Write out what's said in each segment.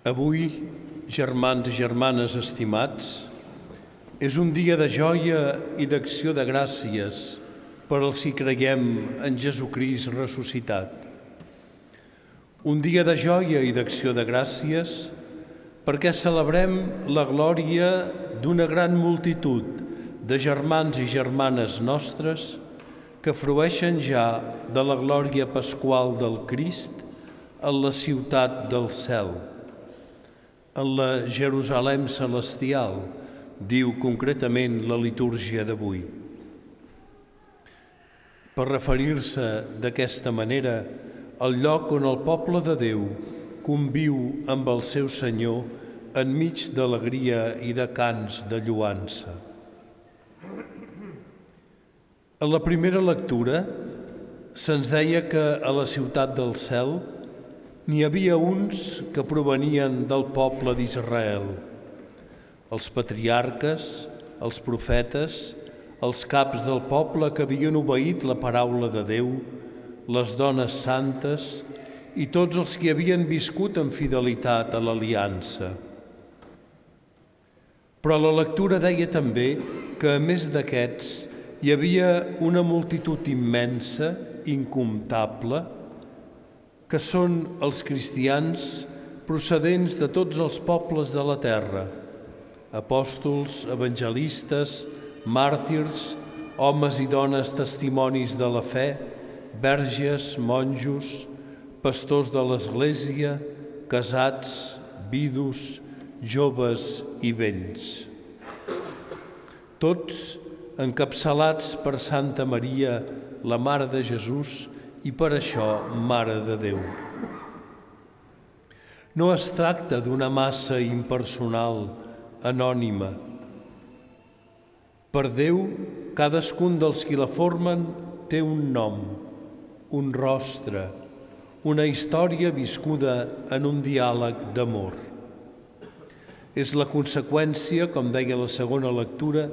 Avui, germans i germanes estimats, és un dia de joia i d'acció de gràcies per als qui creiem en Jesucrist ressuscitat. Un dia de joia i d'acció de gràcies perquè celebrem la glòria d'una gran multitud de germans i germanes nostres que frueixen ja de la glòria pasqual del Crist en la ciutat del cel, en la Jerusalem celestial, diu concretament la litúrgia d'avui. Per referir-se d'aquesta manera al lloc on el poble de Déu conviu amb el seu Senyor enmig d'alegria i de cants de lluança. A la primera lectura se'ns deia que a la ciutat del cel n'hi havia uns que provenien del poble d'Israel, els patriarques, els profetes, els caps del poble que havien obeït la paraula de Déu, les dones santes i tots els que havien viscut amb fidelitat a l'aliança. Però la lectura deia també que, a més d'aquests, hi havia una multitud immensa, incomptable, que són els cristians procedents de tots els pobles de la terra, apòstols, evangelistes, màrtirs, homes i dones testimonis de la fe, verges, monjos, pastors de l'Església, casats, vidus, joves i vells. Tots encapçalats per Santa Maria, la Mare de Jesús, i per això Mare de Déu. No es tracta d'una massa impersonal, anònima. Per Déu, cadascun dels qui la formen té un nom, un rostre, una història viscuda en un diàleg d'amor. És la conseqüència, com deia la segona lectura,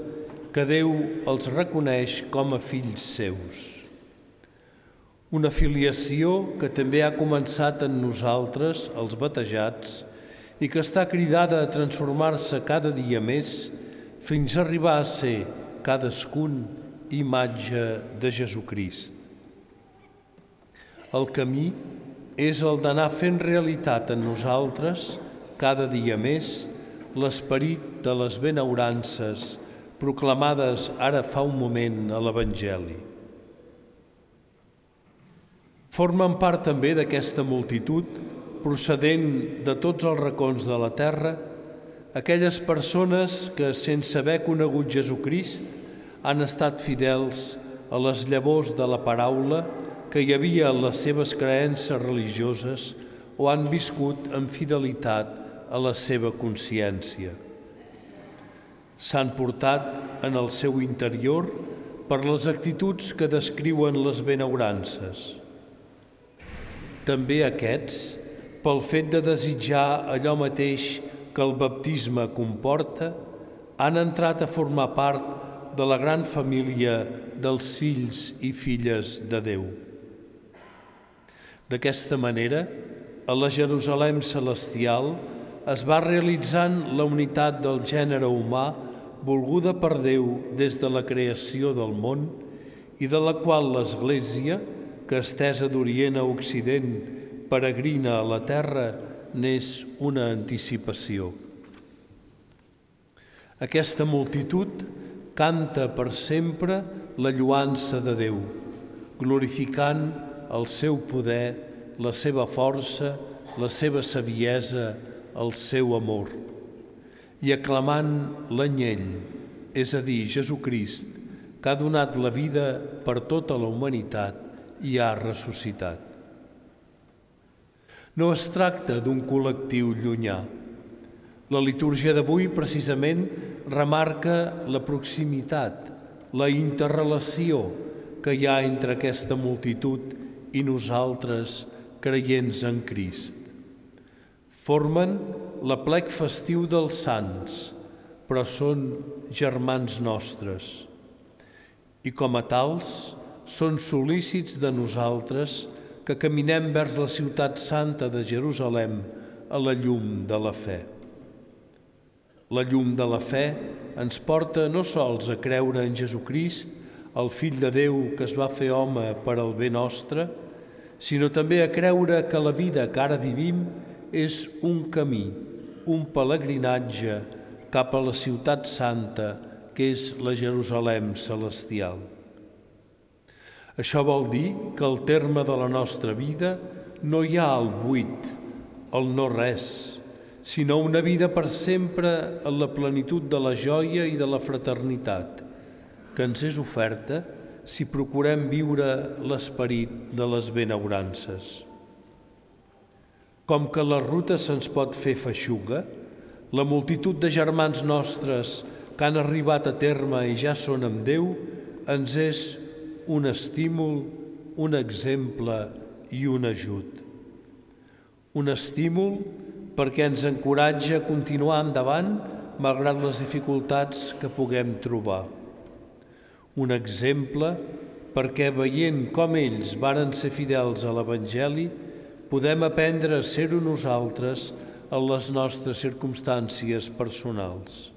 que Déu els reconeix com a fills seus. Una filiació que també ha començat en nosaltres, els batejats, i que està cridada a transformar-se cada dia més fins a arribar a ser cadascun imatge de Jesucrist. El camí és el d'anar fent realitat en nosaltres, cada dia més, l'esperit de les benaurances proclamades ara fa un moment a l'Evangeli. Formen part també d'aquesta multitud, procedent de tots els racons de la terra, aquelles persones que, sense haver conegut Jesucrist, han estat fidels a les llavors de la paraula que hi havia en les seves creences religioses o han viscut amb fidelitat a la seva consciència. S'han portat en el seu interior per les actituds que descriuen les benaurances. També aquests, pel fet de desitjar allò mateix que el baptisme comporta, han entrat a formar part de la gran família dels fills i filles de Déu. D'aquesta manera, a la Jerusalem celestial es va realitzant la unitat del gènere humà volguda per Déu des de la creació del món i de la qual l'Església, que estesa d'Orient a Occident, peregrina a la terra, n'és una anticipació. Aquesta multitud canta per sempre la lluança de Déu, glorificant el seu poder, la seva força, la seva saviesa, el seu amor, i aclamant l'anyell, és a dir, Jesucrist, que ha donat la vida per tota la humanitat i ha ressuscitat. No es tracta d'un col·lectiu llunyà. La litúrgia d'avui precisament remarca la proximitat, la interrelació que hi ha entre aquesta multitud i nosaltres creients en Crist. Formen l'aplec festiu dels sants, però són germans nostres. I com a tals, són solícits de nosaltres que caminem vers la ciutat santa de Jerusalem a la llum de la fe. La llum de la fe ens porta no sols a creure en Jesucrist, el Fill de Déu que es va fer home per al bé nostre, sinó també a creure que la vida que ara vivim és un camí, un pelegrinatge cap a la ciutat santa que és la Jerusalem celestial. Això vol dir que al terme de la nostra vida no hi ha el buit, el no res, sinó una vida per sempre en la plenitud de la joia i de la fraternitat, que ens és oferta si procurem viure l'esperit de les benaurances. Com que la ruta se'ns pot fer feixuga, la multitud de germans nostres que han arribat a terme i ja són amb Déu ens és un estímul, un exemple i un ajut. Un estímul perquè ens encoratja a continuar endavant malgrat les dificultats que puguem trobar. Un exemple perquè veient com ells varen ser fidels a l'Evangeli, podem aprendre a ser-ho nosaltres en les nostres circumstàncies personals.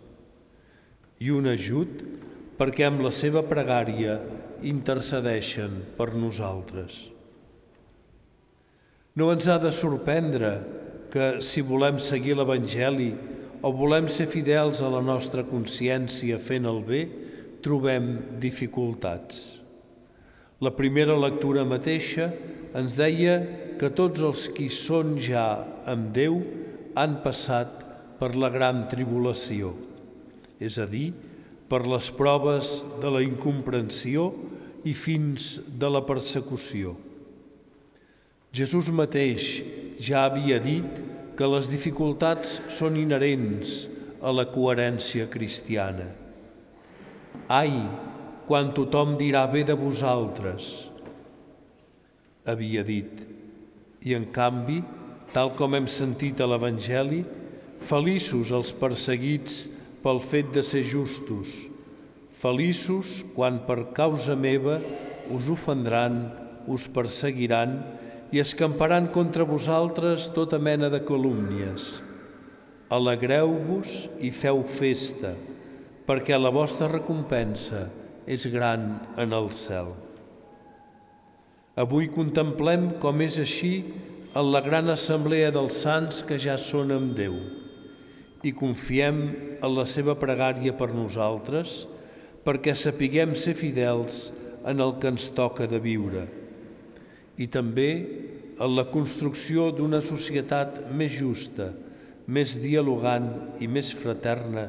I un ajut perquè amb la seva pregària intercedeixen per nosaltres. No ens ha de sorprendre que si volem seguir l'Evangeli o volem ser fidels a la nostra consciència fent el bé, trobem dificultats. La primera lectura mateixa ens deia que tots els qui són ja amb Déu han passat per la gran tribulació, és a dir, per les proves de la incomprensió i fins de la persecució. Jesús mateix ja havia dit que les dificultats són inherents a la coherència cristiana. Ai, quan tothom dirà bé de vosaltres, havia dit. I en canvi, tal com hem sentit a l'Evangeli, feliços els perseguits pel fet de ser justos. Feliços quan per causa meva us ofendran, us perseguiran i escamparan contra vosaltres tota mena de calúmnies. Alegreu-vos i feu festa, perquè la vostra recompensa és gran en el cel. Avui contemplem com és així en la gran assemblea dels sants que ja són amb Déu i confiem en la seva pregària per nosaltres perquè sapiguem ser fidels en el que ens toca de viure i també en la construcció d'una societat més justa, més dialogant i més fraterna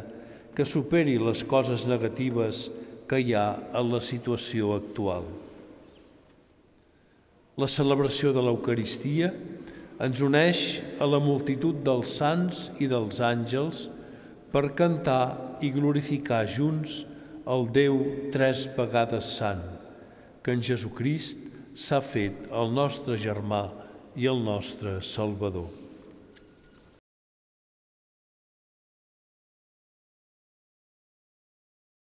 que superi les coses negatives que hi ha en la situació actual. La celebració de l'Eucaristia ens uneix a la multitud dels sants i dels àngels per cantar i glorificar junts el Déu tres vegades sant, que en Jesucrist s'ha fet el nostre germà i el nostre Salvador.